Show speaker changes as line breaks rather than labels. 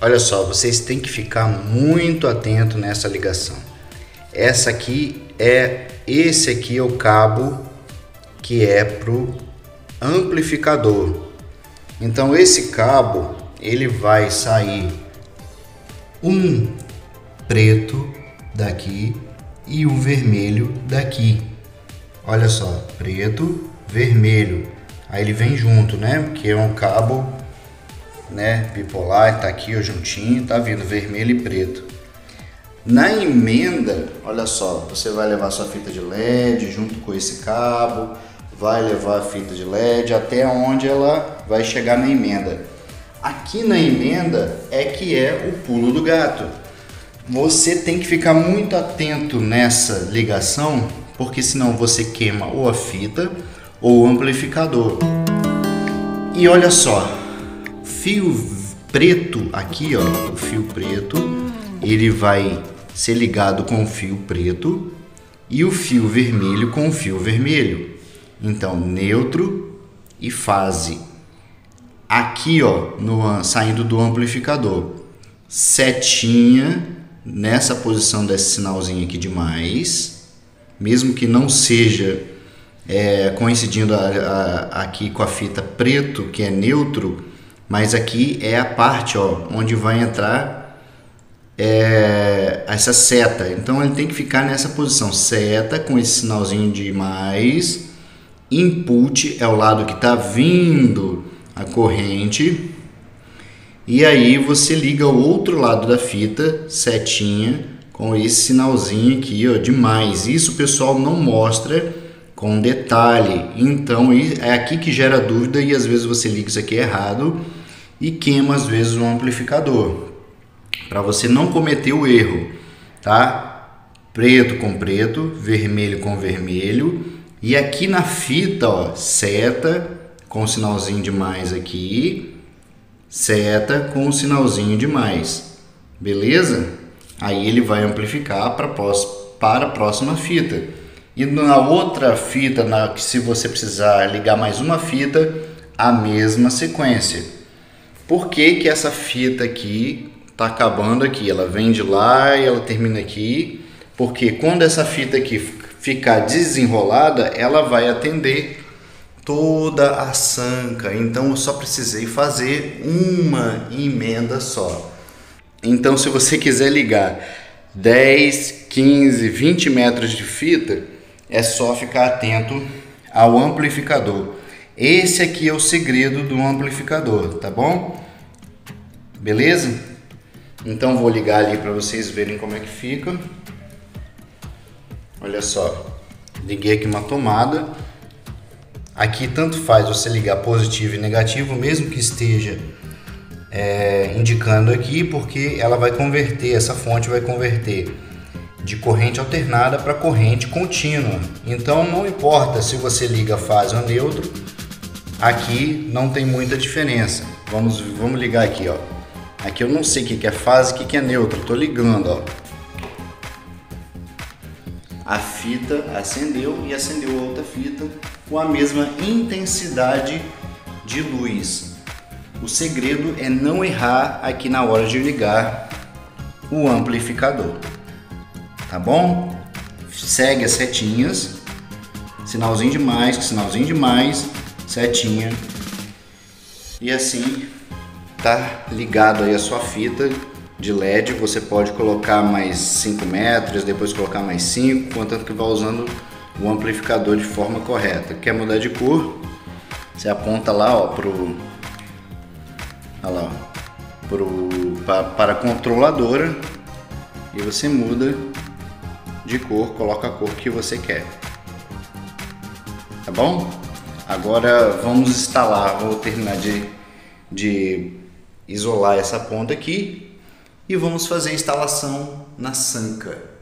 Olha só, vocês têm que ficar muito atento nessa ligação. Essa aqui é esse aqui é o cabo que é pro amplificador. Então esse cabo ele vai sair um preto daqui e um vermelho daqui. Olha só, preto, vermelho. Aí ele vem junto, né? Porque é um cabo, né, bipolar, tá aqui ó, juntinho, tá vindo vermelho e preto. Na emenda, olha só, você vai levar sua fita de LED junto com esse cabo, vai levar a fita de LED até onde ela vai chegar na emenda. Aqui na emenda é que é o pulo do gato. Você tem que ficar muito atento nessa ligação, porque senão você queima ou a fita ou o amplificador. E olha só, fio preto aqui, ó, o fio preto, ele vai ser ligado com o fio preto e o fio vermelho com o fio vermelho. Então, neutro e fase. Aqui, ó, no, saindo do amplificador, setinha nessa posição desse sinalzinho aqui de mais, mesmo que não seja é, coincidindo a, a, aqui com a fita preto, que é neutro, mas aqui é a parte ó, onde vai entrar é, essa seta. Então ele tem que ficar nessa posição, seta com esse sinalzinho de mais, input é o lado que está vindo a corrente, e aí você liga o outro lado da fita, setinha, com esse sinalzinho aqui ó, de mais. Isso o pessoal não mostra com detalhe. Então é aqui que gera dúvida e às vezes você liga isso aqui errado e queima às vezes o amplificador. Para você não cometer o erro, tá? Preto com preto, vermelho com vermelho e aqui na fita, ó, seta com o sinalzinho de mais aqui, seta com o sinalzinho de mais. Beleza? Aí ele vai amplificar para para a próxima fita. E na outra fita, na, se você precisar ligar mais uma fita, a mesma sequência. Por que, que essa fita aqui está acabando aqui? Ela vem de lá e ela termina aqui. Porque quando essa fita aqui ficar desenrolada, ela vai atender toda a sanca. Então eu só precisei fazer uma emenda só. Então se você quiser ligar 10, 15, 20 metros de fita, é só ficar atento ao amplificador. Esse aqui é o segredo do amplificador, tá bom? Beleza? Então vou ligar ali para vocês verem como é que fica. Olha só, liguei aqui uma tomada. Aqui tanto faz você ligar positivo e negativo, mesmo que esteja é, indicando aqui, porque ela vai converter, essa fonte vai converter de corrente alternada para corrente contínua. Então não importa se você liga fase ou neutro, aqui não tem muita diferença. Vamos, vamos ligar aqui, ó. Aqui eu não sei o que é fase e o que é neutro, estou ligando, ó. A fita acendeu e acendeu outra fita com a mesma intensidade de luz. O segredo é não errar aqui na hora de ligar o amplificador tá bom? Segue as setinhas, sinalzinho de mais, sinalzinho de mais, setinha. E assim tá ligado aí a sua fita de LED, você pode colocar mais 5 metros, depois colocar mais 5, contanto que vai usando o amplificador de forma correta. Quer mudar de cor? Você aponta lá, ó, pro lá, pro para, para a controladora e você muda de cor, coloca a cor que você quer. Tá bom? Agora vamos instalar, vou terminar de, de isolar essa ponta aqui e vamos fazer a instalação na sanca.